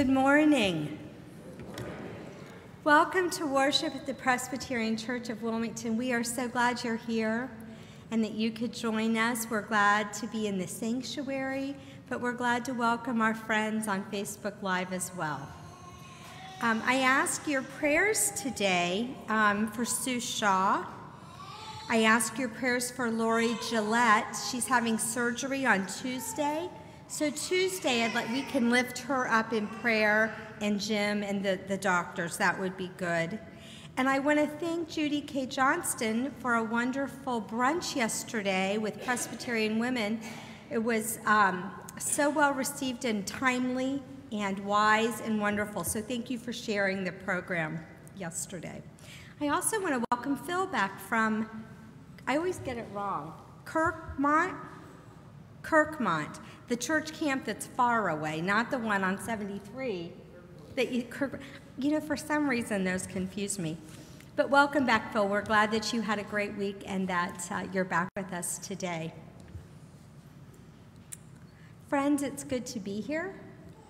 Good morning. Welcome to worship at the Presbyterian Church of Wilmington. We are so glad you're here and that you could join us. We're glad to be in the sanctuary, but we're glad to welcome our friends on Facebook Live as well. Um, I ask your prayers today um, for Sue Shaw. I ask your prayers for Lori Gillette. She's having surgery on Tuesday. So Tuesday, I'd like, we can lift her up in prayer and Jim and the, the doctors. That would be good. And I want to thank Judy K. Johnston for a wonderful brunch yesterday with Presbyterian women. It was um, so well received and timely and wise and wonderful. So thank you for sharing the program yesterday. I also want to welcome Phil back from, I always get it wrong, Kirkmont? Kirkmont the church camp that's far away, not the one on 73. That you, you know, for some reason those confuse me. But welcome back, Phil. We're glad that you had a great week and that uh, you're back with us today. Friends, it's good to be here.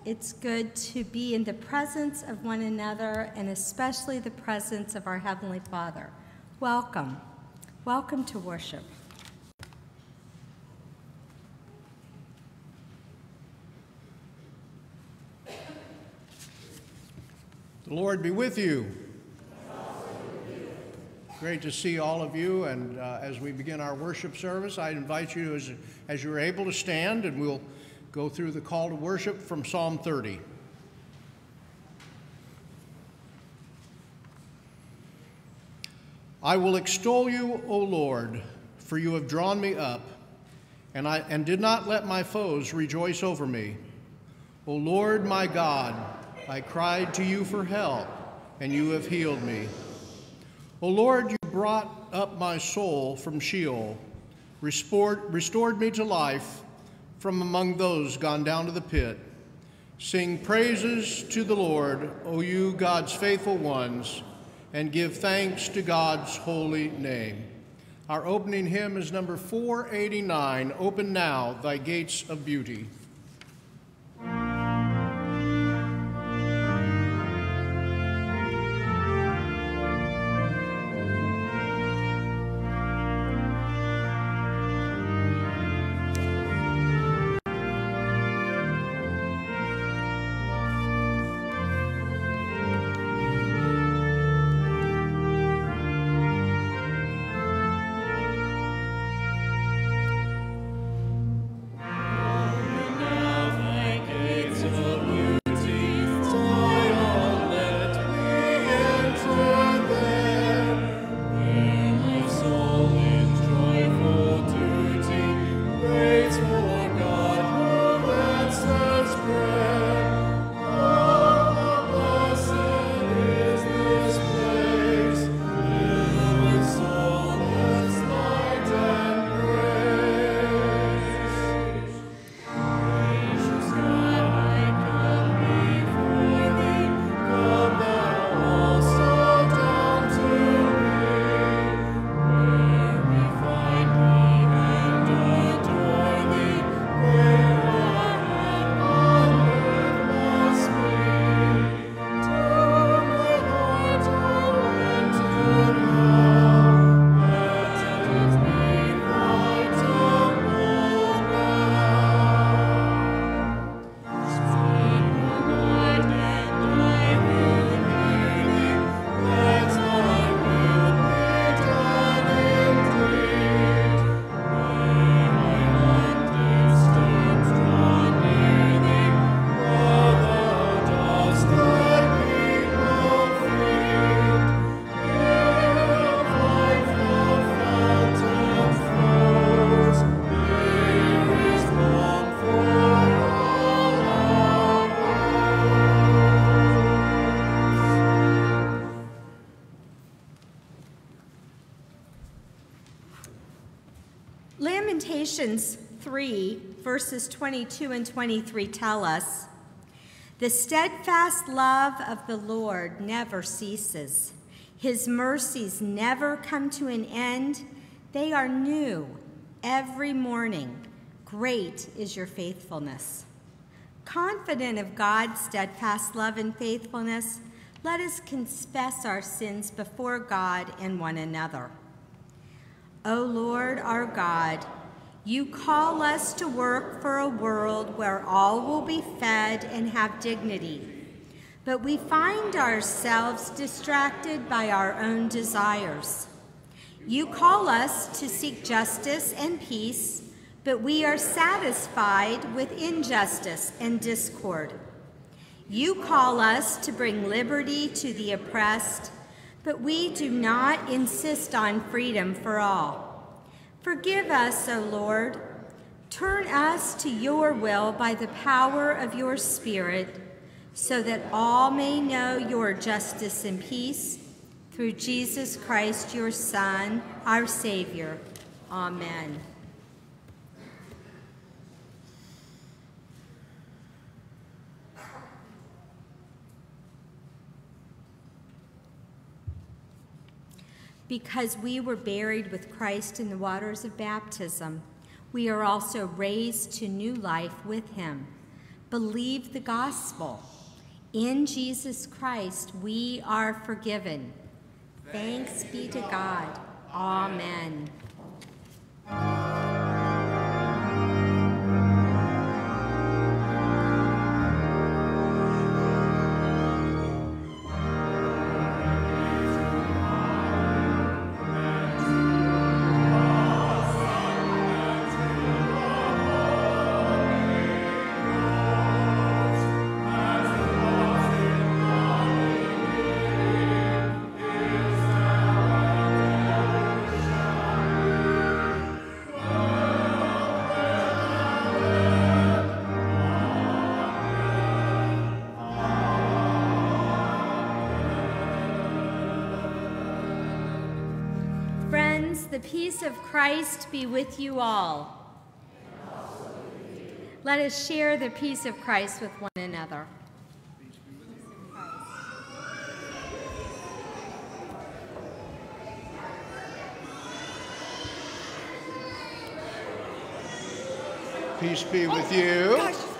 It's good to be in the presence of one another and especially the presence of our Heavenly Father. Welcome. Welcome to worship. The Lord be with you. Great to see all of you. And uh, as we begin our worship service, I invite you, as, as you're able, to stand and we'll go through the call to worship from Psalm 30. I will extol you, O Lord, for you have drawn me up, and, I, and did not let my foes rejoice over me. O Lord my God, I cried to you for help, and you have healed me. O Lord, you brought up my soul from Sheol, restored, me to life from among those gone down to the pit. Sing praises to the Lord, O you God's faithful ones, and give thanks to God's holy name. Our opening hymn is number 489 Open Now, Thy Gates of Beauty. Lamentations 3, verses 22 and 23 tell us The steadfast love of the Lord never ceases, His mercies never come to an end. They are new every morning. Great is your faithfulness. Confident of God's steadfast love and faithfulness, let us confess our sins before God and one another. O Lord our God, you call us to work for a world where all will be fed and have dignity. But we find ourselves distracted by our own desires. You call us to seek justice and peace, but we are satisfied with injustice and discord. You call us to bring liberty to the oppressed, but we do not insist on freedom for all. Forgive us, O Lord. Turn us to your will by the power of your Spirit, so that all may know your justice and peace through Jesus Christ, your Son, our Savior. Amen. Because we were buried with Christ in the waters of baptism, we are also raised to new life with him. Believe the gospel. In Jesus Christ, we are forgiven. Thanks be to God. Amen. the Christ be with you all. Let us share the peace of Christ with one another. Peace be with you. Oh,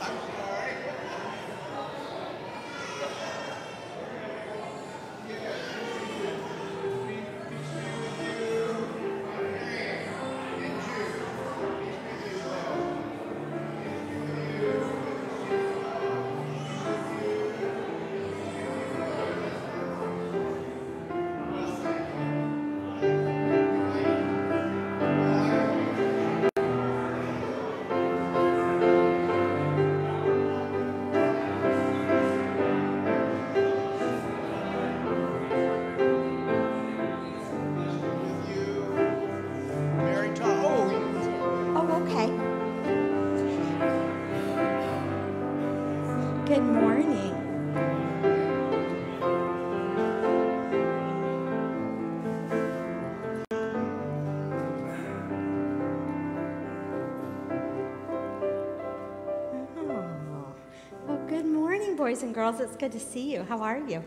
boys and girls. It's good to see you. How are you?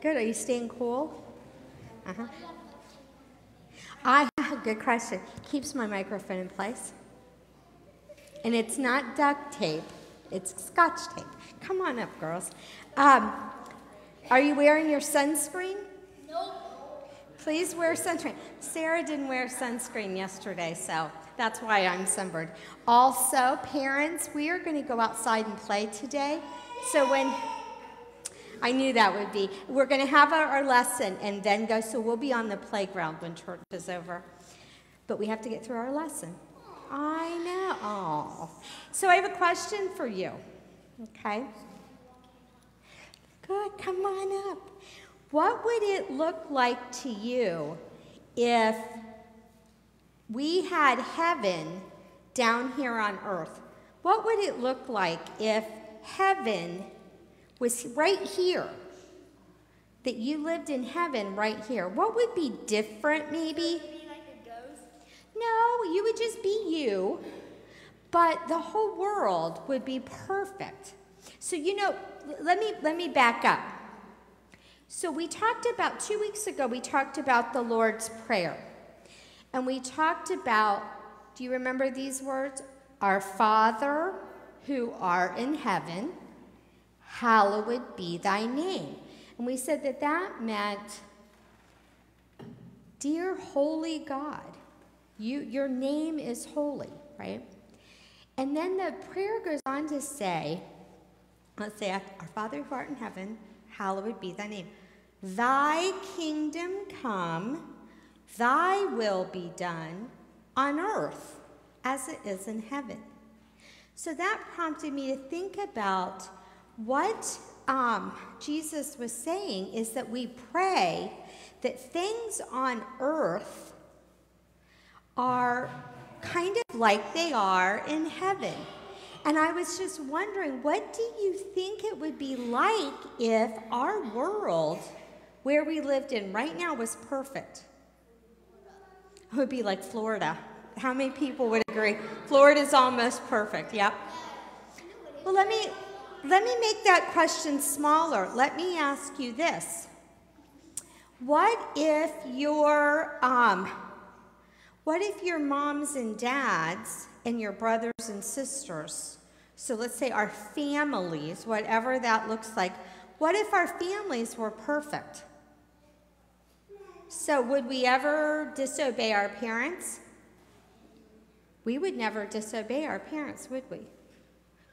Good. Are you staying cool? Uh-huh. I have a good question. Keeps my microphone in place. And it's not duct tape, it's scotch tape. Come on up, girls. Um, are you wearing your sunscreen? Nope. Please wear sunscreen. Sarah didn't wear sunscreen yesterday, so that's why I'm sunburned. Also, parents, we are going to go outside and play today. So when I knew that would be. We're going to have our, our, lesson and then go, so we'll be on the playground when church is over. But we have to get through our lesson. I know. Oh. So I have a question for you. Okay? Good. Come on up. What would it look like to you if we had heaven down here on earth? What would it look like if heaven was right here, that you lived in heaven right here, what would be different maybe? No, you would just be you, but the whole world would be perfect. So you know, let me let me back up. So we talked about 2 weeks ago we talked about the Lord's prayer. And we talked about do you remember these words? Our Father who art in heaven, hallowed be thy name. And we said that that meant, Dear holy God, you, your name is holy, right? And then the prayer goes on to say, let's say, Our Father who art in heaven, hallowed be thy name. Thy kingdom come, thy will be done on earth as it is in heaven. So that prompted me to think about what um, Jesus was saying is that we pray that things on earth are kind of like they are in heaven. And I was just wondering, what do you think it would be like if our world, where we lived in right now, was perfect? It would be like Florida. How many people would agree? Florida's almost perfect, yep. Well, let me, let me make that question smaller. Let me ask you this. What if your, um, what if your moms and dads and your brothers and sisters, so let's say our families, whatever that looks like, what if our families were perfect? So would we ever disobey our parents? We would never disobey our parents, would we?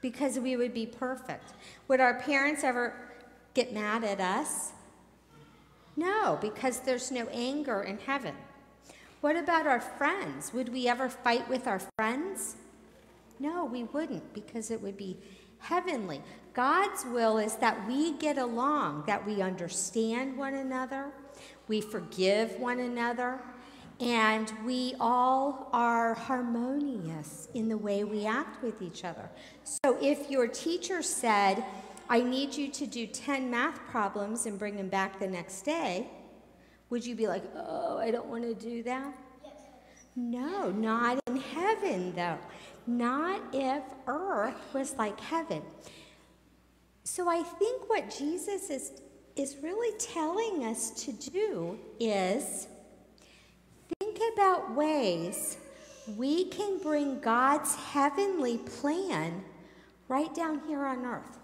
Because we would be perfect. Would our parents ever get mad at us? No, because there's no anger in heaven. What about our friends? Would we ever fight with our friends? No, we wouldn't, because it would be heavenly. God's will is that we get along, that we understand one another, we forgive one another, and we all are harmonious in the way we act with each other. So if your teacher said, I need you to do 10 math problems and bring them back the next day, would you be like, oh, I don't want to do that? Yes. No, not in heaven, though. Not if earth was like heaven. So I think what Jesus is, is really telling us to do is think about ways we can bring God's heavenly plan right down here on earth.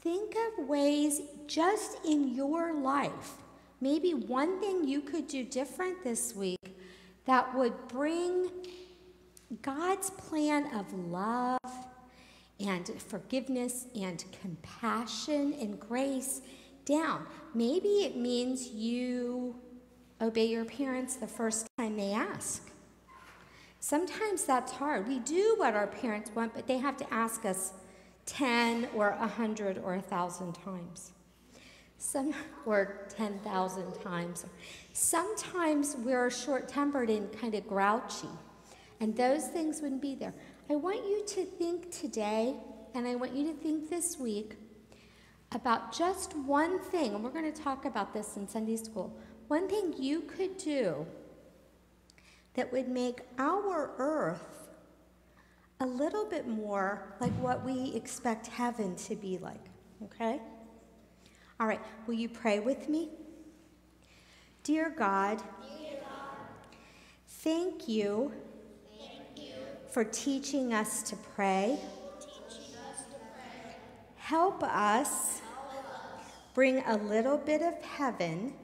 Think of ways just in your life maybe one thing you could do different this week that would bring God's plan of love and forgiveness and compassion and grace down. Maybe it means you obey your parents the first time they ask. Sometimes that's hard. We do what our parents want, but they have to ask us 10 or 100 or 1,000 times some or 10,000 times. Sometimes we're short tempered and kind of grouchy, and those things wouldn't be there. I want you to think today, and I want you to think this week about just one thing, and we're going to talk about this in Sunday school. One thing you could do that would make our earth a little bit more like what we expect heaven to be like, okay? All right, will you pray with me? Dear God, thank, you thank you for teaching. Us to pray. Help, us bring a little bit of heaven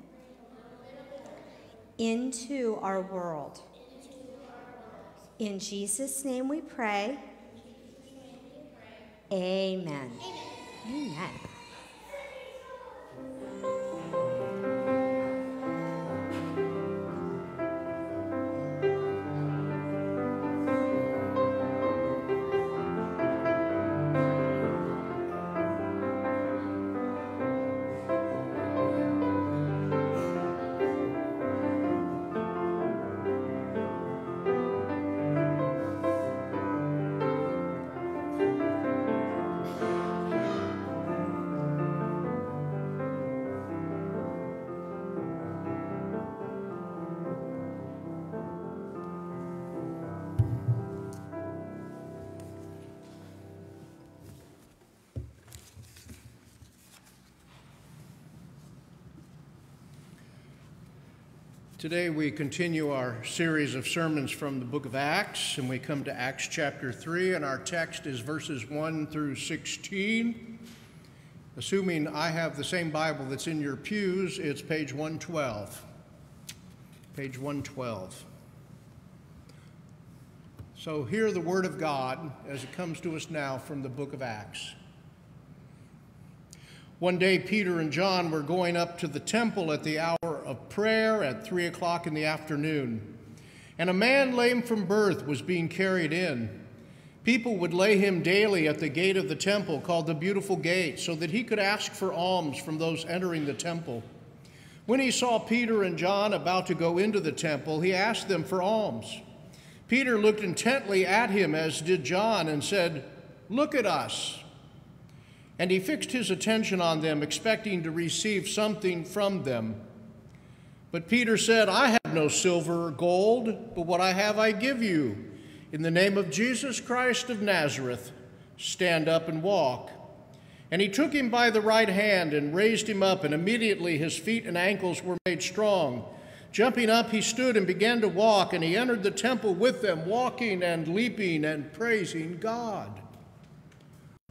into our world. In Jesus' name we pray. Amen. Amen. Today we continue our series of sermons from the book of Acts, and we come to Acts chapter 3, and our text is verses 1 through 16. Assuming I have the same Bible that's in your pews, it's page 112. Page 112. So hear the word of God as it comes to us now from the book of Acts. One day, Peter and John were going up to the temple at the hour of prayer at three o'clock in the afternoon, and a man lame from birth was being carried in. People would lay him daily at the gate of the temple called the Beautiful Gate so that he could ask for alms from those entering the temple. When he saw Peter and John about to go into the temple, he asked them for alms. Peter looked intently at him, as did John, and said, Look at us. And he fixed his attention on them, expecting to receive something from them. But Peter said, I have no silver or gold, but what I have I give you. In the name of Jesus Christ of Nazareth, stand up and walk. And he took him by the right hand and raised him up, and immediately his feet and ankles were made strong. Jumping up, he stood and began to walk, and he entered the temple with them, walking and leaping and praising God.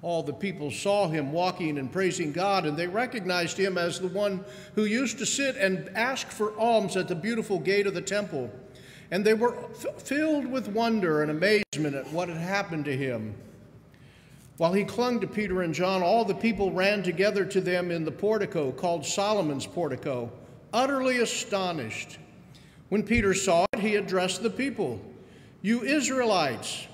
All the people saw him walking and praising God, and they recognized him as the one who used to sit and ask for alms at the beautiful gate of the temple. And they were filled with wonder and amazement at what had happened to him. While he clung to Peter and John, all the people ran together to them in the portico called Solomon's portico, utterly astonished. When Peter saw it, he addressed the people You Israelites,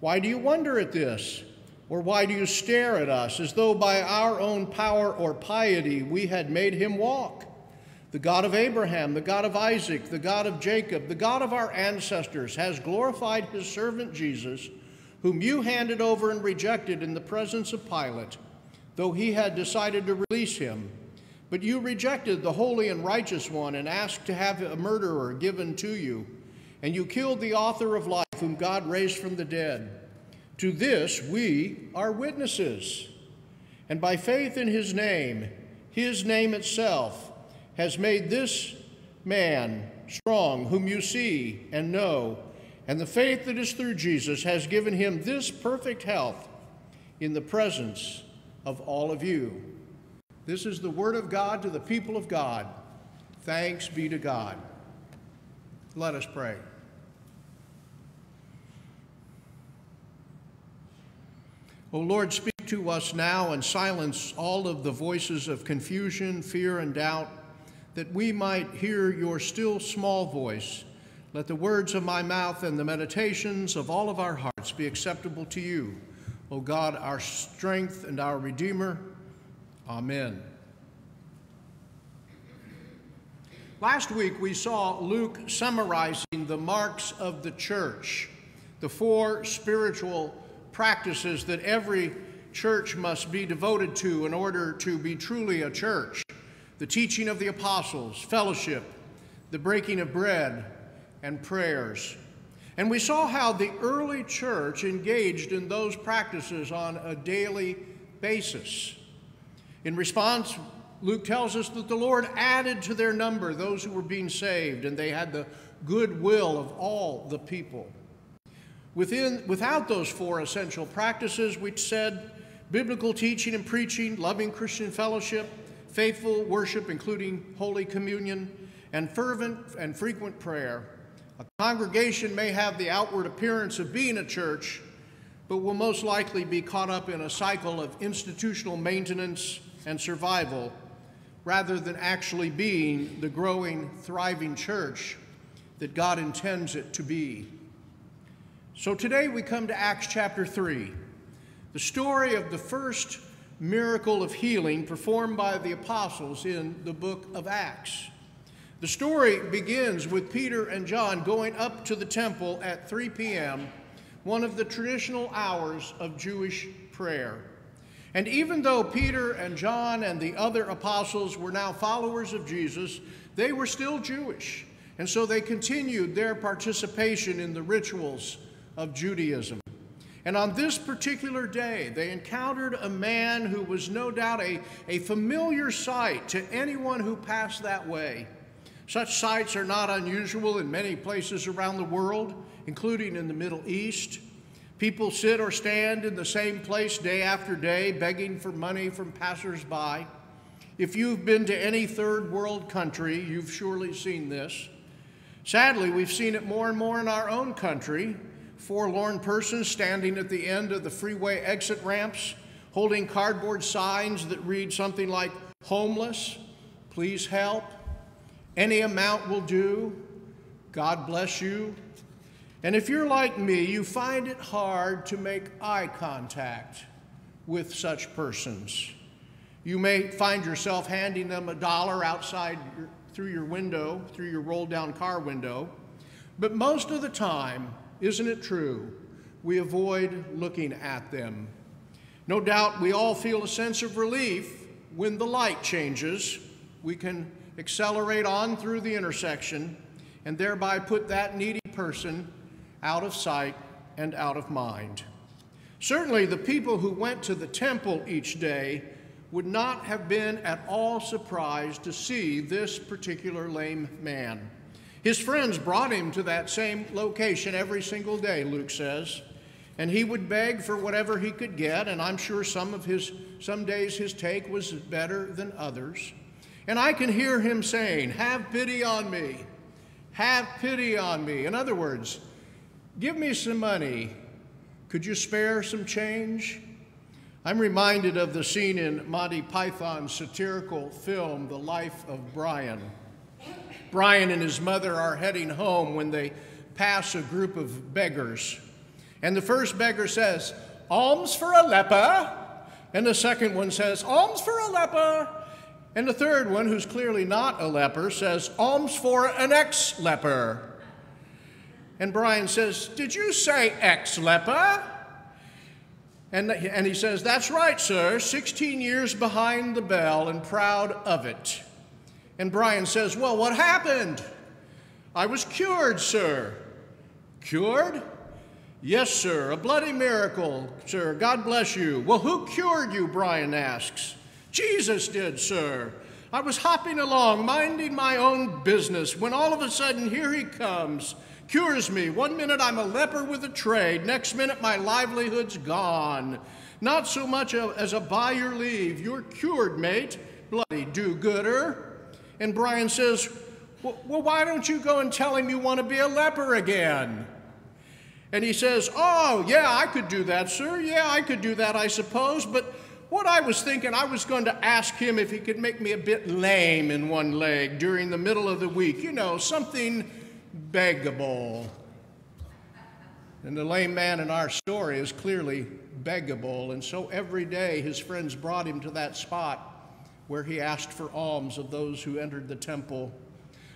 why do you wonder at this? Or why do you stare at us as though by our own power or piety we had made him walk? The God of Abraham, the God of Isaac, the God of Jacob, the God of our ancestors has glorified his servant Jesus, whom you handed over and rejected in the presence of Pilate, though he had decided to release him. But you rejected the holy and righteous one and asked to have a murderer given to you. And you killed the author of life, whom God raised from the dead. To this we are witnesses. And by faith in his name, his name itself has made this man strong, whom you see and know. And the faith that is through Jesus has given him this perfect health in the presence of all of you. This is the word of God to the people of God. Thanks be to God. Let us pray. O Lord, speak to us now and silence all of the voices of confusion, fear, and doubt, that we might hear your still small voice. Let the words of my mouth and the meditations of all of our hearts be acceptable to you, O God, our strength and our Redeemer. Amen. Last week we saw Luke summarizing the marks of the church, the four spiritual practices that every church must be devoted to in order to be truly a church the teaching of the apostles, fellowship, the breaking of bread, and prayers. And we saw how the early church engaged in those practices on a daily basis. In response, Luke tells us that the Lord added to their number those who were being saved, and they had the goodwill of all the people. Within, without those four essential practices, which said biblical teaching and preaching, loving Christian fellowship, faithful worship, including Holy Communion, and fervent and frequent prayer, a congregation may have the outward appearance of being a church, but will most likely be caught up in a cycle of institutional maintenance and survival rather than actually being the growing, thriving church that God intends it to be. So today we come to Acts chapter 3, the story of the first miracle of healing performed by the apostles in the book of Acts. The story begins with Peter and John going up to the temple at 3 p.m., one of the traditional hours of Jewish prayer. And even though Peter and John and the other apostles were now followers of Jesus, they were still Jewish. And so they continued their participation in the rituals of Judaism. And on this particular day, they encountered a man who was no doubt a, a familiar sight to anyone who passed that way. Such sights are not unusual in many places around the world, including in the Middle East. People sit or stand in the same place day after day, begging for money from passersby. If you've been to any third world country, you've surely seen this. Sadly, we've seen it more and more in our own country. Forlorn persons standing at the end of the freeway exit ramps, holding cardboard signs that read something like, Homeless, please help, any amount will do, God bless you. And if you're like me, you find it hard to make eye contact with such persons. You may find yourself handing them a dollar outside your, through your window, through your rolled down car window. But most of the time, isn't it true, we avoid looking at them. No doubt we all feel a sense of relief when the light changes. We can accelerate on through the intersection and thereby put that needy person out of sight and out of mind. Certainly, the people who went to the temple each day would not have been at all surprised to see this particular lame man. His friends brought him to that same location every single day, Luke says, and he would beg for whatever he could get, and I'm sure some of his some days his take was better than others. And I can hear him saying, "Have pity on me. Have pity on me." In other words, give me some money. Could you spare some change? I'm reminded of the scene in Monty Python's satirical film, The Life of Brian. Brian and his mother are heading home when they pass a group of beggars. And the first beggar says, Alms for a leper. And the second one says, Alms for a leper. And the third one, who's clearly not a leper, says, Alms for an ex leper. And Brian says, Did you say ex leper? And, and he says, That's right, sir, 16 years behind the bell and proud of it. And Brian says, Well, what happened? I was cured, sir. Cured? Yes, sir, a bloody miracle, sir. God bless you. Well, who cured you? Brian asks. Jesus did, sir. I was hopping along, minding my own business, when all of a sudden here he comes cures me. One minute I'm a leper with a trade, next minute my livelihood's gone. Not so much as a by your leave. You're cured, mate. Bloody do gooder. And Brian says, well, why don't you go and tell him you want to be a leper again? And he says, Oh, yeah, I could do that, sir. Yeah, I could do that, I suppose. But what I was thinking, I was going to ask him if he could make me a bit lame in one leg during the middle of the week. You know, something beggable. And the lame man in our story is clearly beggable. And so every day his friends brought him to that spot where he asked for alms of those who entered the temple.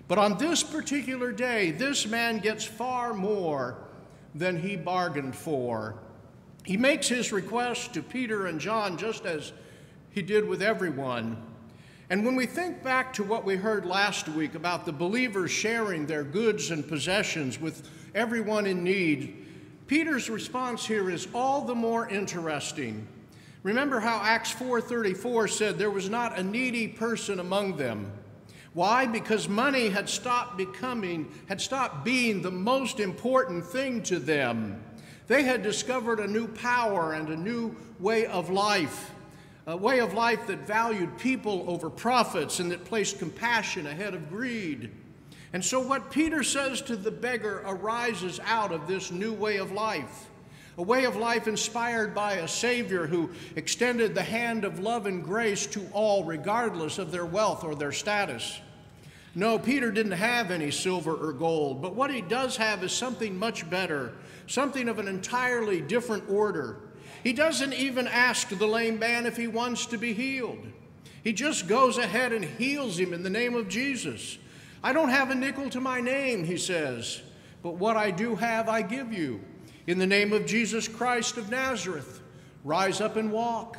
But on this particular day, this man gets far more than he bargained for. He makes his request to Peter and John just as he did with everyone. And when we think back to what we heard last week about the believers sharing their goods and possessions with everyone in need, Peter's response here is all the more interesting. Remember how Acts 4:34 said there was not a needy person among them. Why? Because money had stopped becoming, had stopped being the most important thing to them. They had discovered a new power and a new way of life a way of life that valued people over profits and that placed compassion ahead of greed. And so, what Peter says to the beggar arises out of this new way of life. A way of life inspired by a Savior who extended the hand of love and grace to all, regardless of their wealth or their status. No, Peter didn't have any silver or gold, but what he does have is something much better, something of an entirely different order. He doesn't even ask the lame man if he wants to be healed. He just goes ahead and heals him in the name of Jesus. I don't have a nickel to my name, he says, but what I do have, I give you. In the name of Jesus Christ of Nazareth, rise up and walk.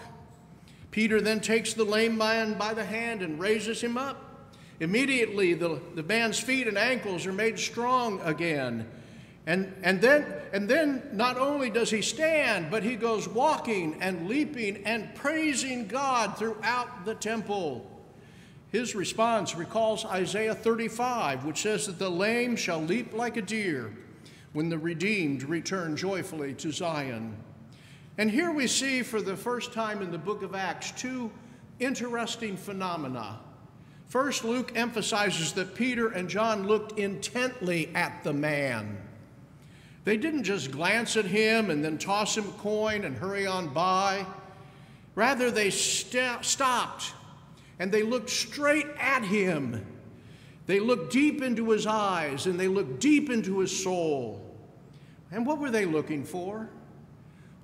Peter then takes the lame man by the hand and raises him up. Immediately, the, the man's feet and ankles are made strong again. And, and, then, and then not only does he stand, but he goes walking and leaping and praising God throughout the temple. His response recalls Isaiah 35, which says that the lame shall leap like a deer when the redeemed return joyfully to Zion. And here we see for the first time in the book of Acts two interesting phenomena. First, Luke emphasizes that Peter and John looked intently at the man. They didn't just glance at him and then toss him a coin and hurry on by. Rather, they st- stopped and they looked straight at him. They looked deep into his eyes and they looked deep into his soul. And what were they looking for?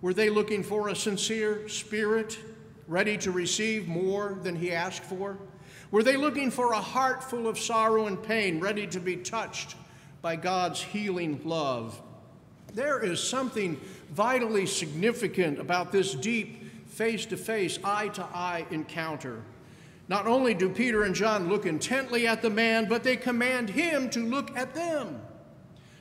Were they looking for a sincere spirit ready to receive more than he asked for? Were they looking for a heart full of sorrow and pain, ready to be touched by God's healing love? There is something vitally significant about this deep, face to face, eye to eye encounter. Not only do Peter and John look intently at the man, but they command him to look at them.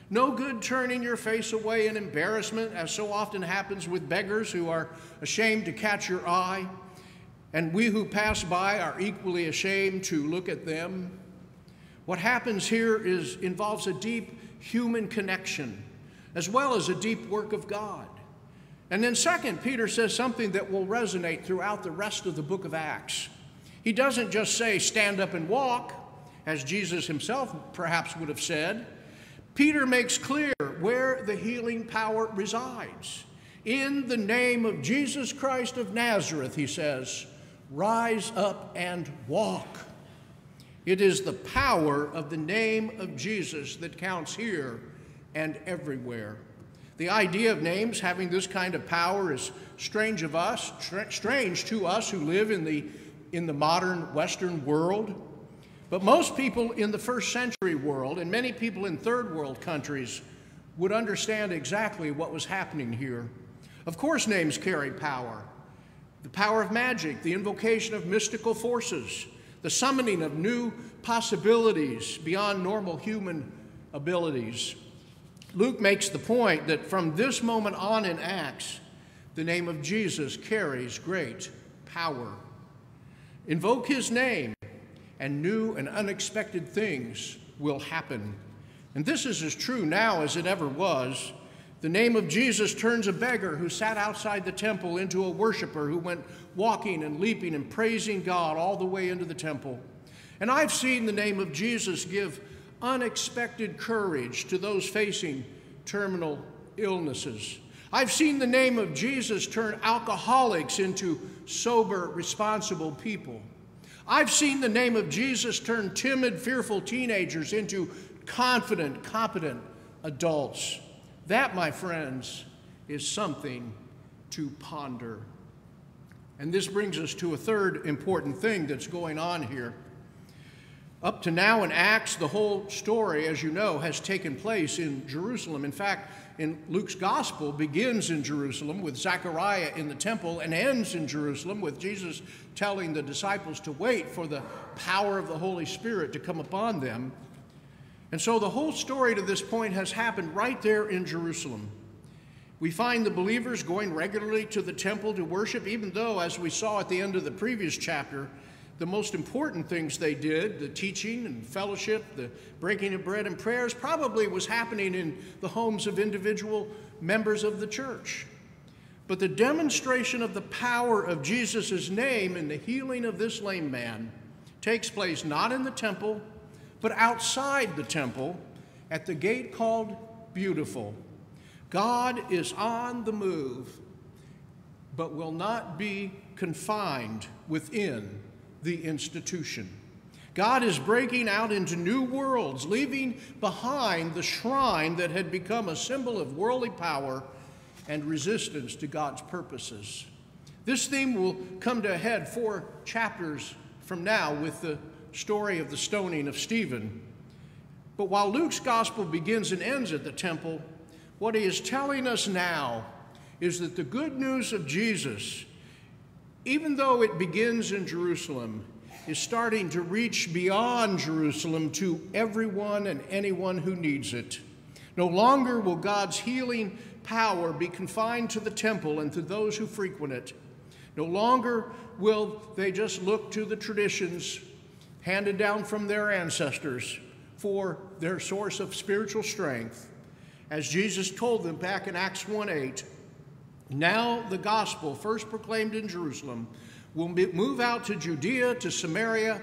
No good turning your face away in embarrassment, as so often happens with beggars who are ashamed to catch your eye, and we who pass by are equally ashamed to look at them. What happens here is involves a deep human connection as well as a deep work of God. And then, second, Peter says something that will resonate throughout the rest of the book of Acts. He doesn't just say, stand up and walk, as Jesus himself perhaps would have said. Peter makes clear where the healing power resides. In the name of Jesus Christ of Nazareth, he says, rise up and walk. It is the power of the name of Jesus that counts here and everywhere. The idea of names having this kind of power is strange of us, strange to us who live in the in the modern Western world. But most people in the first century world and many people in third world countries would understand exactly what was happening here. Of course, names carry power the power of magic, the invocation of mystical forces, the summoning of new possibilities beyond normal human abilities. Luke makes the point that from this moment on in Acts, the name of Jesus carries great power. Invoke his name, and new and unexpected things will happen. And this is as true now as it ever was. The name of Jesus turns a beggar who sat outside the temple into a worshiper who went walking and leaping and praising God all the way into the temple. And I've seen the name of Jesus give unexpected courage to those facing terminal illnesses. I've seen the name of Jesus turn alcoholics into sober, responsible people. I've seen the name of Jesus turn timid, fearful teenagers into confident, competent adults. That, my friends, is something to ponder. And this brings us to a third important thing that's going on here. Up to now in Acts, the whole story, as you know, has taken place in Jerusalem. In fact, in Luke's gospel begins in Jerusalem with Zechariah in the temple and ends in Jerusalem with Jesus telling the disciples to wait for the power of the Holy Spirit to come upon them. And so the whole story to this point has happened right there in Jerusalem. We find the believers going regularly to the temple to worship, even though, as we saw at the end of the previous chapter, the most important things they did, the teaching and fellowship, the breaking of bread and prayers, probably was happening in the homes of individual members of the church. But the demonstration of the power of Jesus' name in the healing of this lame man takes place not in the temple, but outside the temple at the gate called Beautiful. God is on the move, but will not be confined within the institution. God is breaking out into new worlds, leaving behind the shrine that had become a symbol of worldly power and resistance to God's purposes. This theme will come to a head four chapters from now with the story of the stoning of Stephen. But while Luke's gospel begins and ends at the temple, what he is telling us now is that the good news of Jesus even though it begins in Jerusalem, is starting to reach beyond Jerusalem to everyone and anyone who needs it. No longer will God's healing power be confined to the temple and to those who frequent it. No longer will they just look to the traditions handed down from their ancestors for their source of spiritual strength. As Jesus told them back in Acts 1 8, now the gospel, first proclaimed in Jerusalem, will move out to Judea, to Samaria,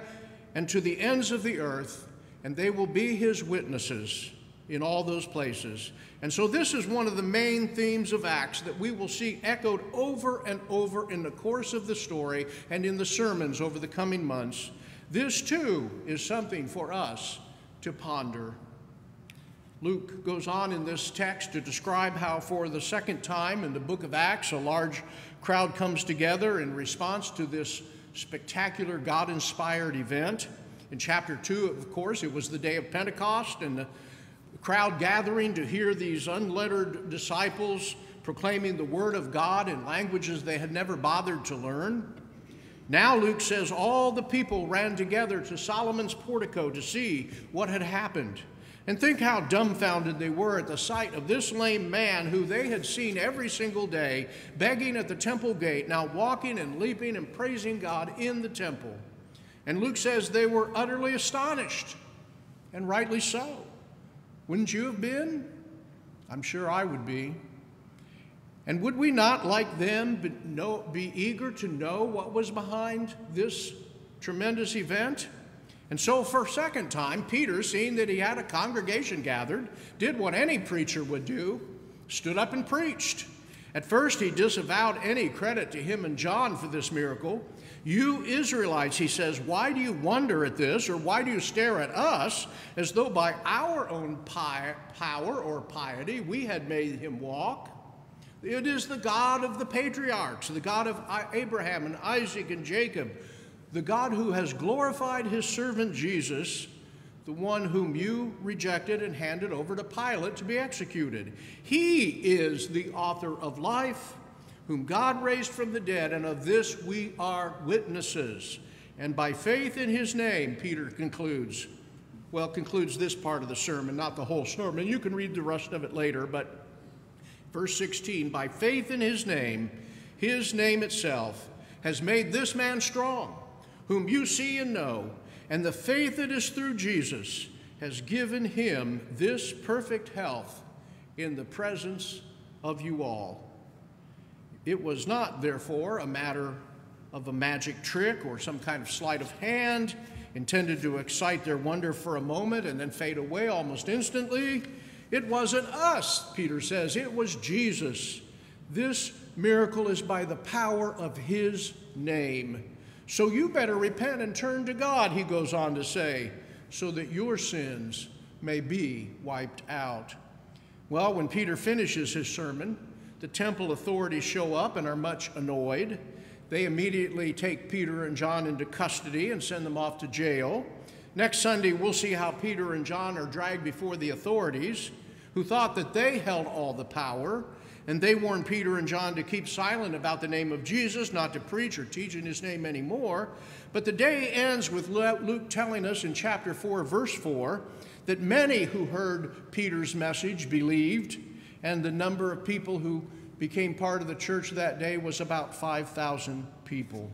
and to the ends of the earth, and they will be his witnesses in all those places. And so, this is one of the main themes of Acts that we will see echoed over and over in the course of the story and in the sermons over the coming months. This, too, is something for us to ponder. Luke goes on in this text to describe how, for the second time in the book of Acts, a large crowd comes together in response to this spectacular God inspired event. In chapter 2, of course, it was the day of Pentecost, and the crowd gathering to hear these unlettered disciples proclaiming the Word of God in languages they had never bothered to learn. Now, Luke says all the people ran together to Solomon's portico to see what had happened. And think how dumbfounded they were at the sight of this lame man who they had seen every single day begging at the temple gate, now walking and leaping and praising God in the temple. And Luke says they were utterly astonished, and rightly so. Wouldn't you have been? I'm sure I would be. And would we not, like them, be, know, be eager to know what was behind this tremendous event? And so, for a second time, Peter, seeing that he had a congregation gathered, did what any preacher would do stood up and preached. At first, he disavowed any credit to him and John for this miracle. You Israelites, he says, why do you wonder at this, or why do you stare at us as though by our own power or piety we had made him walk? It is the God of the patriarchs, the God of Abraham and Isaac and Jacob the God who has glorified his servant Jesus, the one whom you rejected and handed over to Pilate to be executed. He is the author of life, whom God raised from the dead, and of this we are witnesses. And by faith in his name, Peter concludes, well, concludes this part of the sermon, not the whole sermon. You can read the rest of it later, but verse 16 by faith in his name, his name itself has made this man strong whom you see and know, and the faith that is through Jesus has given him this perfect health in the presence of you all. It was not, therefore, a matter of a magic trick or some kind of sleight of hand intended to excite their wonder for a moment and then fade away almost instantly. It wasn't us, Peter says, it was Jesus. This miracle is by the power of his name. So you better repent and turn to God, he goes on to say, so that your sins may be wiped out. Well, when Peter finishes his sermon, the temple authorities show up and are much annoyed. They immediately take Peter and John into custody and send them off to jail. Next Sunday, we'll see how Peter and John are dragged before the authorities, who thought that they held all the power and they warned Peter and John to keep silent about the name of Jesus, not to preach or teach in his name anymore. But the day ends with Luke telling us in chapter 4, verse 4, that many who heard Peter's message believed, and the number of people who became part of the church that day was about 5,000 people.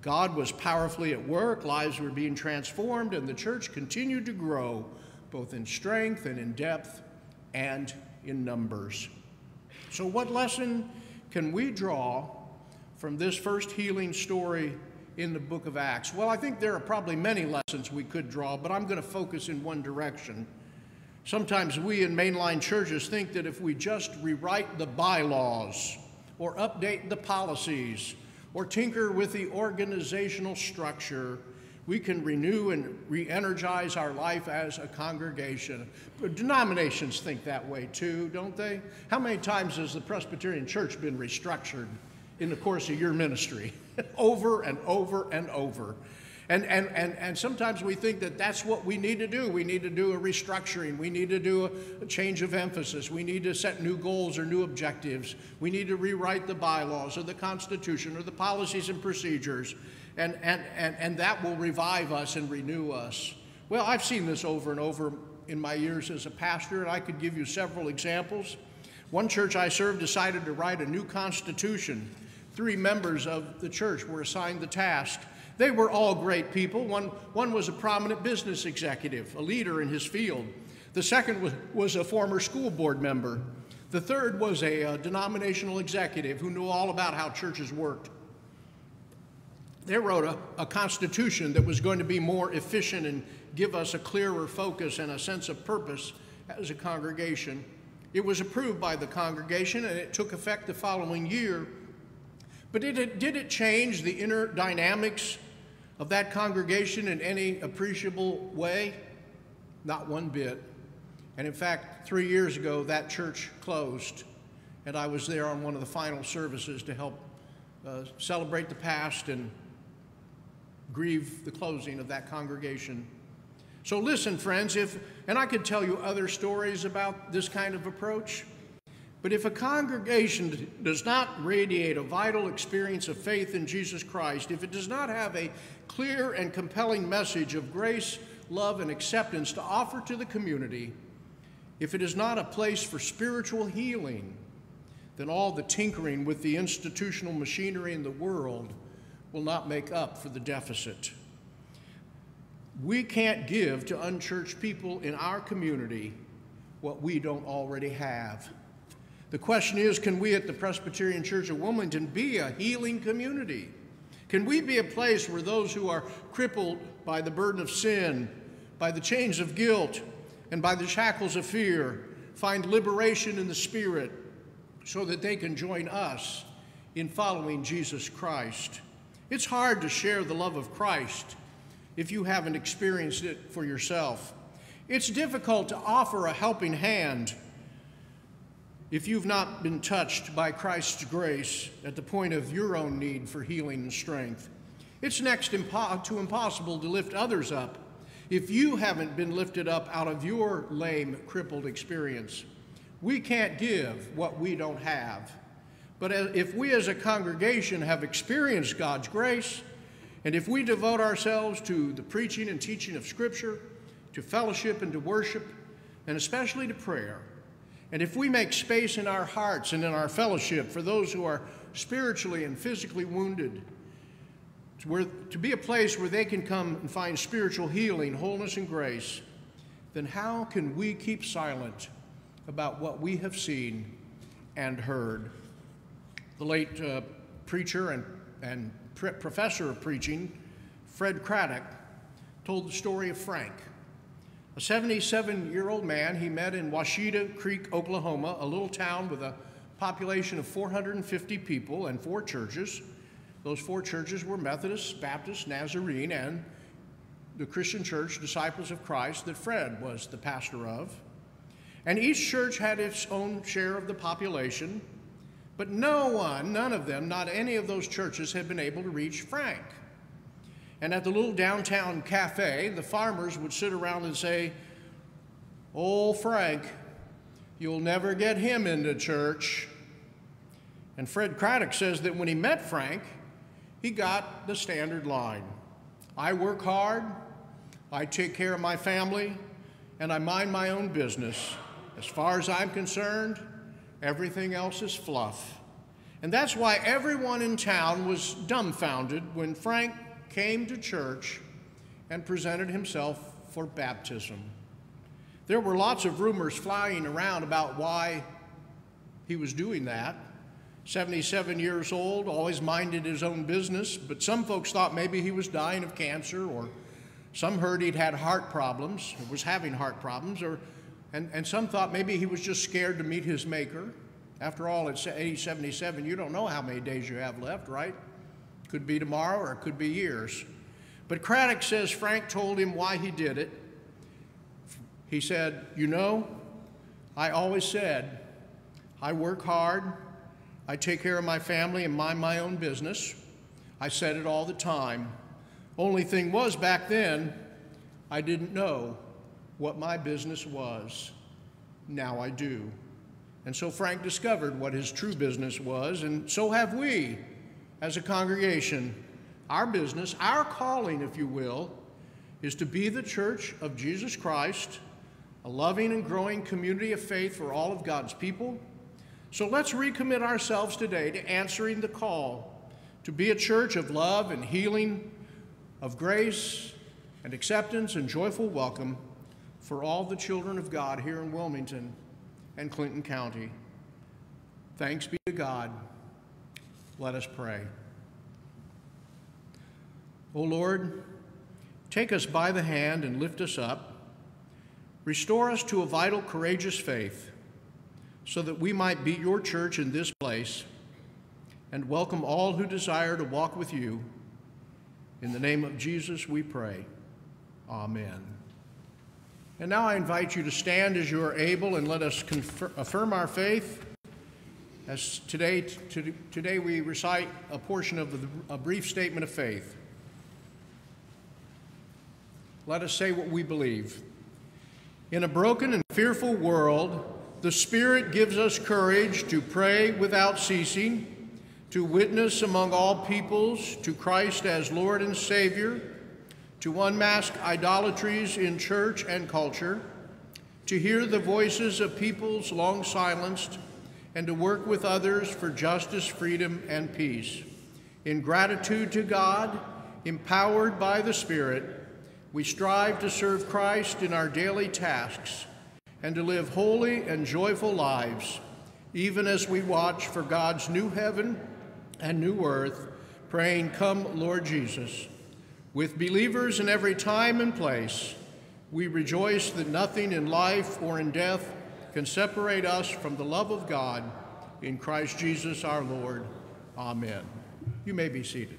God was powerfully at work, lives were being transformed, and the church continued to grow, both in strength and in depth and in numbers. So, what lesson can we draw from this first healing story in the book of Acts? Well, I think there are probably many lessons we could draw, but I'm going to focus in one direction. Sometimes we in mainline churches think that if we just rewrite the bylaws or update the policies or tinker with the organizational structure, we can renew and re energize our life as a congregation. Denominations think that way too, don't they? How many times has the Presbyterian Church been restructured in the course of your ministry? over and over and over. And, and, and, and sometimes we think that that's what we need to do. We need to do a restructuring. We need to do a, a, change of emphasis. We need to set new goals or new objectives. We need to rewrite the bylaws or the Constitution or the policies and procedures and, and, and, and that will revive us and renew us. Well, I've seen this over and over in my years as a pastor, and I could give you several examples. One church I served decided to write a new constitution. Three members of the church were assigned the task. They were all great people. One, one was a prominent business executive, a leader in his field. The second was, was a former school board member. The third was a, a denominational executive who knew all about how churches worked. They wrote a, a constitution that was going to be more efficient and give us a clearer focus and a sense of purpose as a congregation. It was approved by the congregation and it took effect the following year. But did it, did it change the inner dynamics of that congregation in any appreciable way? Not one bit. And in fact, three years ago, that church closed, and I was there on one of the final services to help uh, celebrate the past and grieve the closing of that congregation. So, listen, friends, if, and I could tell you other stories about this kind of approach, but if a congregation does not radiate a vital experience of faith in Jesus Christ, if it does not have a clear and compelling message of grace, love, and acceptance to offer to the community, if it is not a place for spiritual healing, then all the tinkering with the institutional machinery in the world will not make up for the deficit. We can't give to unchurched people in our community what we don't already have. The question is can we at the Presbyterian Church of Wilmington be a healing community? Can we be a place where those who are crippled by the burden of sin, by the chains of guilt, and by the shackles of fear find liberation in the Spirit so that they can join us in following Jesus Christ? It's hard to share the love of Christ if you haven't experienced it for yourself. It's difficult to offer a helping hand if you've not been touched by Christ's grace at the point of your own need for healing and strength. It's next impo- to impossible to lift others up if you haven't been lifted up out of your lame, crippled experience. We can't give what we don't have. But if we as a congregation have experienced God's grace, and if we devote ourselves to the preaching and teaching of Scripture, to fellowship and to worship, and especially to prayer, and if we make space in our hearts and in our fellowship for those who are spiritually and physically wounded, to, where, to be a place where they can come and find spiritual healing, wholeness, and grace, then how can we keep silent about what we have seen and heard? The late uh, preacher and, and professor of preaching, Fred Craddock, told the story of Frank. A 77 year old man he met in Washita Creek, Oklahoma, a little town with a population of 450 people and four churches. Those four churches were Methodist, Baptist, Nazarene, and the Christian church, Disciples of Christ, that Fred was the pastor of. And each church had its own share of the population, but no one, none of them, not any of those churches had been able to reach Frank. And at the little downtown cafe, the farmers would sit around and say, Oh, Frank, you'll never get him into church. And Fred Craddock says that when he met Frank, he got the standard line I work hard, I take care of my family, and I mind my own business. As far as I'm concerned, everything else is fluff. And that's why everyone in town was dumbfounded when Frank came to church and presented himself for baptism. There were lots of rumors flying around about why he was doing that. 77 years old, always minded his own business, but some folks thought maybe he was dying of cancer, or some heard he'd had heart problems, was having heart problems, or, and, and some thought maybe he was just scared to meet his maker. After all, at age 77, you don't know how many days you have left, right? Could be tomorrow or it could be years. But Craddock says Frank told him why he did it. He said, You know, I always said, I work hard, I take care of my family and mind my own business. I said it all the time. Only thing was, back then, I didn't know what my business was. Now I do. And so Frank discovered what his true business was, and so have we as a congregation, our business, our calling, if you will, is to be the church of Jesus Christ, a loving and growing community of faith for all of God's people. So let's recommit ourselves today to answering the call to be a church of love and healing of grace and acceptance and joyful welcome for all the children of God here in Wilmington and Clinton County. Thanks be to God. Let us pray. O Lord, take us by the hand and lift us up. Restore us to a vital, courageous faith so that we might be your church in this place and welcome all who desire to walk with you. In the name of Jesus, we pray. Amen. And now I invite you to stand as you are able and let us confer- affirm our faith. As today, today we recite a portion of the, a brief statement of faith. Let us say what we believe. In a broken and fearful world, the Spirit gives us courage to pray without ceasing, to witness among all peoples to Christ as Lord and Savior, to unmask idolatries in church and culture, to hear the voices of peoples long silenced, and to work with others for justice, freedom, and peace. In gratitude to God, empowered by the Spirit, we strive to serve Christ in our daily tasks and to live holy and joyful lives, even as we watch for God's new heaven and new earth, praying, Come, Lord Jesus. With believers in every time and place, we rejoice that nothing in life or in death can separate us from the love of God in Christ Jesus our Lord. Amen. You may be seated.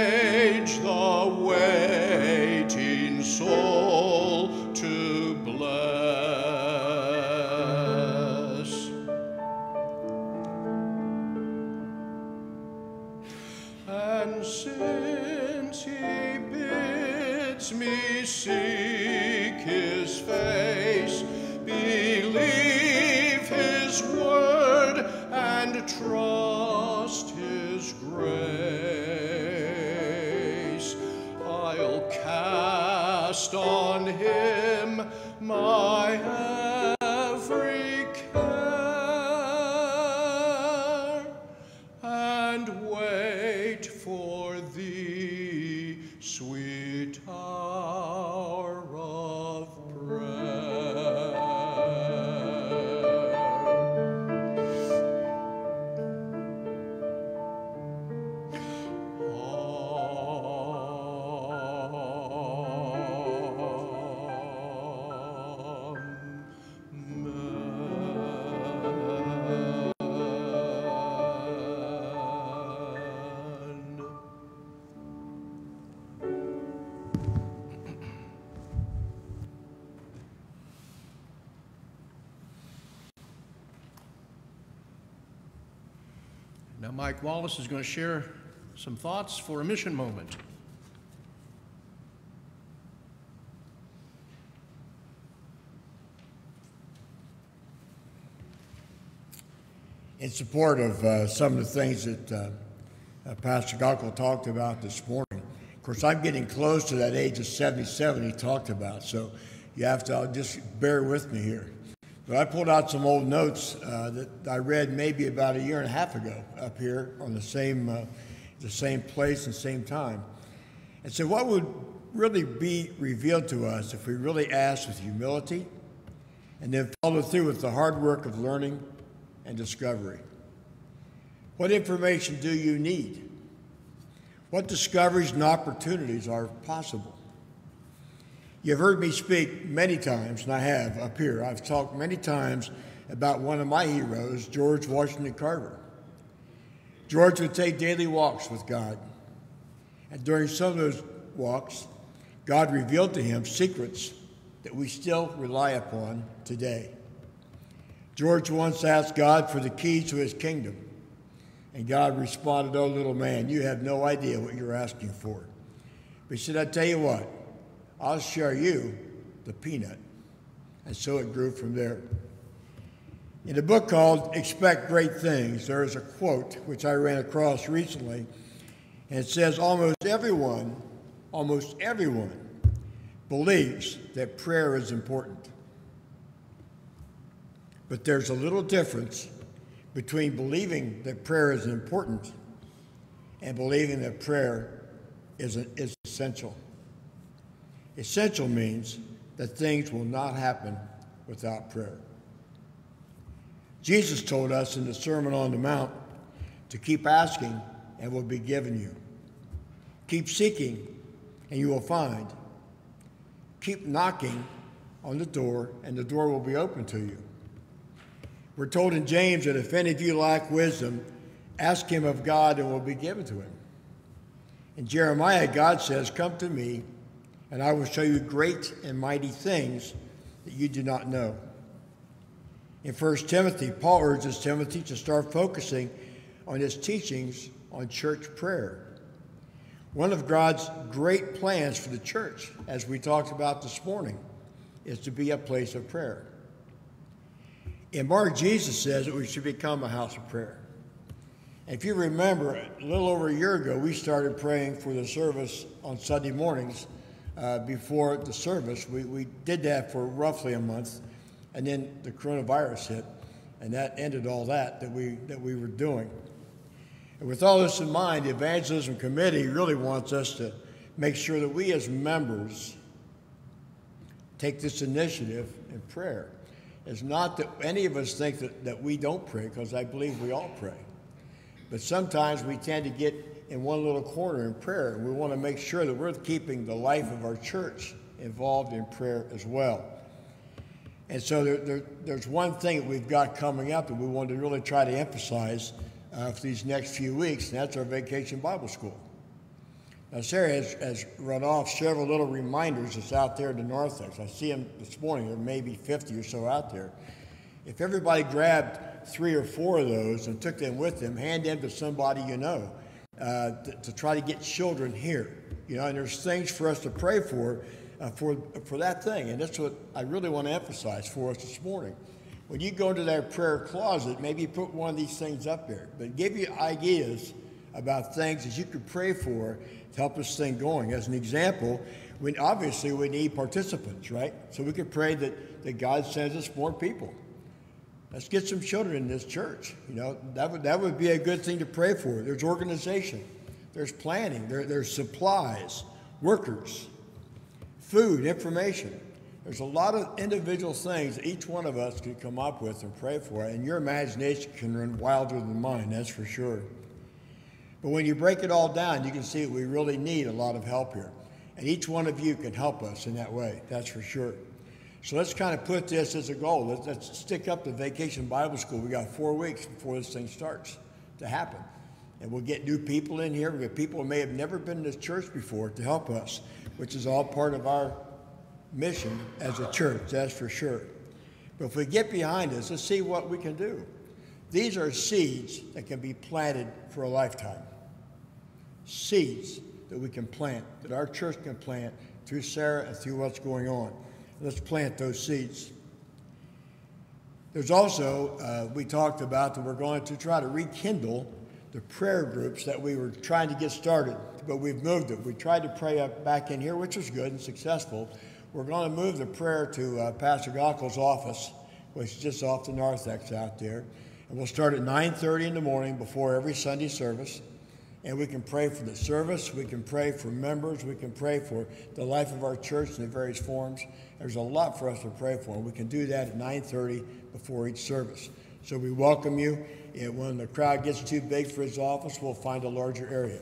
trust his grace. I'll cast on him my every Is going to share some thoughts for a mission moment. in support of uh, some of the things that uh, uh, Pastor Gockel talked about this morning. Of course, I'm getting close to that age of 77 he talked about, so you have to uh, just bear with me here. But I pulled out some old notes uh, that I read maybe about a year and a half ago up here on the same, uh, the same place and same time. And so, what would really be revealed to us if we really asked with humility and then followed through with the hard work of learning and discovery. What information do you need? What discoveries and opportunities are possible? You've heard me speak many times, and I have up here. I've talked many times about one of my heroes, George Washington Carver. George would take daily walks with God. And during some of those walks, God revealed to him secrets that we still rely upon today. George once asked God for the keys to his kingdom. And God responded, Oh, little man, you have no idea what you're asking for. But he said, I tell you what, I'll share you the peanut. And so it grew from there. In a book called Expect Great Things, there is a quote which I ran across recently, and it says, Almost everyone, almost everyone believes that prayer is important. But there's a little difference between believing that prayer is important and believing that prayer is, is essential. Essential means that things will not happen without prayer. Jesus told us in the Sermon on the Mount to keep asking and will be given you. Keep seeking and you will find. Keep knocking on the door and the door will be open to you. We're told in James that if any of you lack wisdom, ask him of God and will be given to him. In Jeremiah, God says, Come to me, and I will show you great and mighty things that you do not know. In 1 Timothy, Paul urges Timothy to start focusing on his teachings on church prayer. One of God's great plans for the church, as we talked about this morning, is to be a place of prayer. In Mark, Jesus says that we should become a house of prayer. If you remember, a little over a year ago, we started praying for the service on Sunday mornings uh, before the service. We, we did that for roughly a month, and then the coronavirus hit, and that ended all that that we, that we were doing. And with all this in mind, the Evangelism Committee really wants us to make sure that we as members take this initiative in prayer. It's not that any of us think that, that we don't pray, because I believe we all pray. But sometimes we tend to get in one little corner in prayer, we want to make sure that we're keeping the life of our church involved in prayer as well. And so there, there, there's one thing that we've got coming up that we want to really try to emphasize uh, for these next few weeks, and that's our Vacation Bible School. Now, Sarah has, has run off several little reminders that's out there in the narthex. I see them this morning. There may be 50 or so out there. If everybody grabbed three or four of those and took them with them, hand them to somebody you know uh, to, to, try to get children here. You know, and there's things for us to pray for, uh, for, for that thing. And that's what I really want to emphasize for us this morning. when you go into that prayer closet, maybe put one of these things up there, but give you ideas about things that you could pray for to help this thing going. As an example, we, obviously we need participants, right? So we could pray that, that God sends us more people. Let's get some children in this church. You know, that would, that would be a good thing to pray for. There's organization, there's planning, there, there's supplies, workers, food, information. There's a lot of individual things each one of us could come up with and pray for, and your imagination can run wilder than mine, that's for sure. But when you break it all down, you can see that we really need a lot of help here. And each one of you can help us in that way, that's for sure. So let's kind of put this as a goal. Let's, let's stick up the Vacation Bible School. We got four weeks before this thing starts to happen. And we'll get new people in here. We get people who may have never been to this church before to help us, which is all part of our mission as a church, that's for sure. But if we get behind us, let's see what we can do. These are seeds that can be planted for a lifetime. Seeds that we can plant, that our church can plant through Sarah and through what's going on. Let's plant those seeds. There's also, uh, we talked about that we're going to try to rekindle the prayer groups that we were trying to get started, but we've moved it. We tried to pray up back in here, which was good and successful, we're going to move the prayer to uh, Pastor Gockel's office, which is just off the narthex out there. And we'll start at 9.30 in the morning before every Sunday service. And we can pray for the service. We can pray for members. We can pray for the life of our church in the various forms. There's a lot for us to pray for. And we can do that at 9.30 before each service. So we welcome you. And when the crowd gets too big for his office, we'll find a larger area.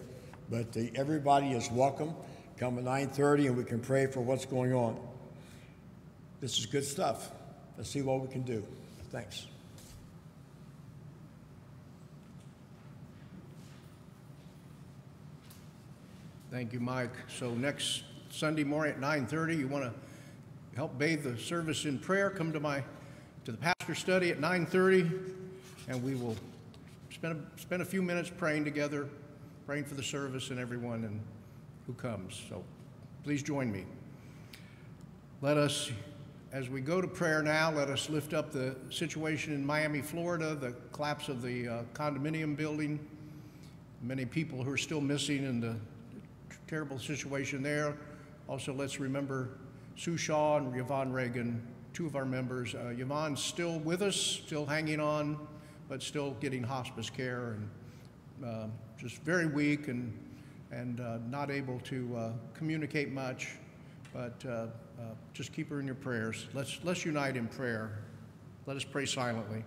But uh, everybody is welcome. Come at 9:30 and we can pray for what's going on. This is good stuff. Let's see what we can do. Thanks. Thank you, Mike. So next Sunday morning at 9:30, you want to help bathe the service in prayer, come to my to the pastor study at 9:30, and we will spend a, spend a few minutes praying together, praying for the service and everyone and who comes. So please join me. Let us, as we go to prayer now, let us lift up the situation in Miami, Florida, the collapse of the uh, condominium building, many people who are still missing and the terrible situation there. Also, let's remember Sue Shaw and Yvonne Reagan, two of our members. Uh, Yvonne's still with us, still hanging on, but still getting hospice care and uh, just very weak and and uh, not able to uh, communicate much, but uh, uh, just keep her in your prayers. Let's, let's unite in prayer. Let us pray silently.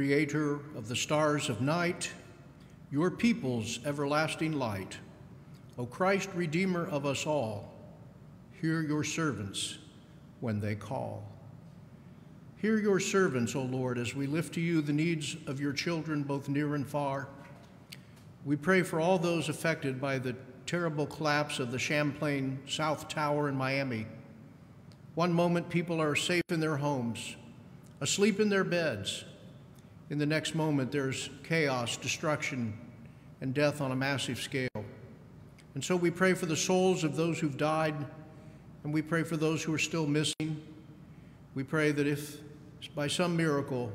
Creator of the stars of night, your people's everlasting light. O Christ, Redeemer of us all, hear your servants when they call. Hear your servants, O Lord, as we lift to you the needs of your children, both near and far. We pray for all those affected by the terrible collapse of the Champlain South Tower in Miami. One moment, people are safe in their homes, asleep in their beds in the next moment, there's chaos, destruction, and death on a massive scale. And so we pray for the souls of those who've died, and we pray for those who are still missing. We pray that if by some miracle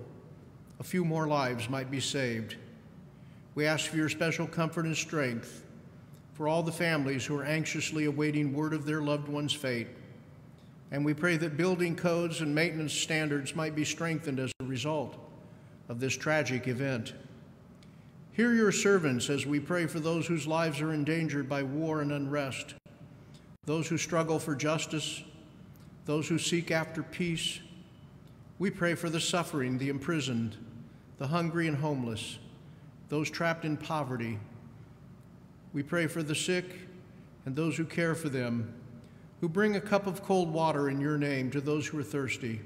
a few more lives might be saved, we ask for your special comfort and strength for all the families who are anxiously awaiting word of their loved one's fate. And we pray that building codes and maintenance standards might be strengthened as a result of this tragic event. Hear your servants as we pray for those whose lives are endangered by war and unrest, those who struggle for justice, those who seek after peace. We pray for the suffering, the imprisoned, the hungry and homeless, those trapped in poverty. We pray for the sick and those who care for them, who bring a cup of cold water in your name to those who are thirsty.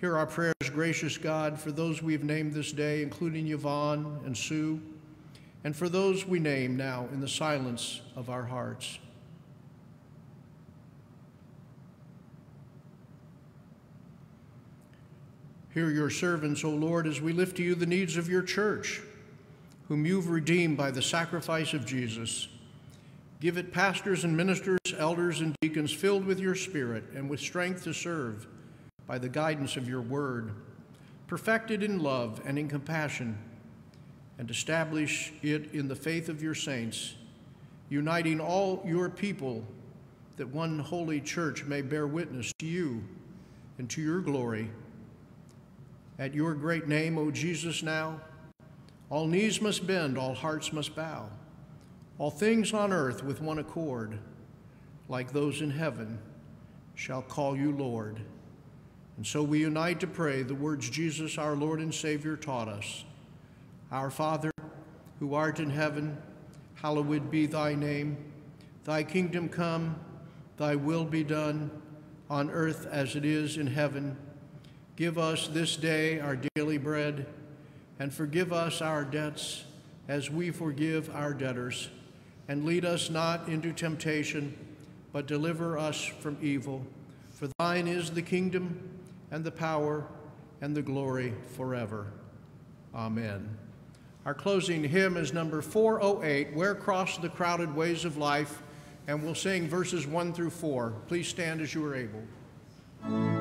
Hear our prayers, gracious God, for those we've named this day, including Yvonne and Sue, and for those we name now in the silence of our hearts. Hear your servants, O Lord, as we lift to you the needs of your church, whom you've redeemed by the sacrifice of Jesus. Give it pastors and ministers, elders and deacons filled with your spirit and with strength to serve by the guidance of your word, perfected in love and in compassion, and establish it in the faith of your saints, uniting all your people that one holy church may bear witness to you and to your glory. At your great name, O Jesus, now, all knees must bend, all hearts must bow, all things on earth with one accord, like those in heaven, shall call you Lord. And so we unite to pray the words Jesus, our Lord and Savior, taught us Our Father, who art in heaven, hallowed be thy name. Thy kingdom come, thy will be done, on earth as it is in heaven. Give us this day our daily bread, and forgive us our debts as we forgive our debtors. And lead us not into temptation, but deliver us from evil. For thine is the kingdom, and the power, and the glory forever. Amen. Our closing hymn is number 408, Where Cross the Crowded Ways of Life, and we'll sing verses 1 through 4. Please stand as you are able.